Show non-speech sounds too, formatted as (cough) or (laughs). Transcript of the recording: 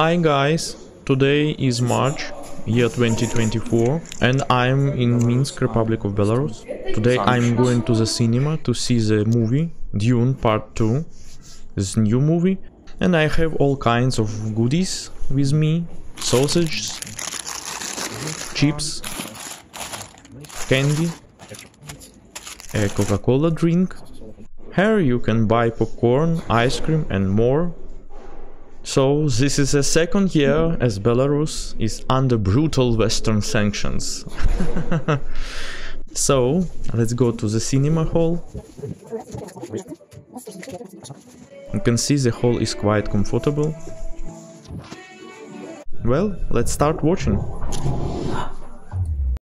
Hi guys, today is March, year 2024, and I'm in Minsk, Republic of Belarus. Today I'm going to the cinema to see the movie Dune Part 2, this new movie, and I have all kinds of goodies with me, sausages, chips, candy, a Coca-Cola drink. Here you can buy popcorn, ice cream and more. So this is the second year hmm. as Belarus is under brutal western sanctions. (laughs) so let's go to the cinema hall. You can see the hall is quite comfortable. Well, let's start watching. (gasps)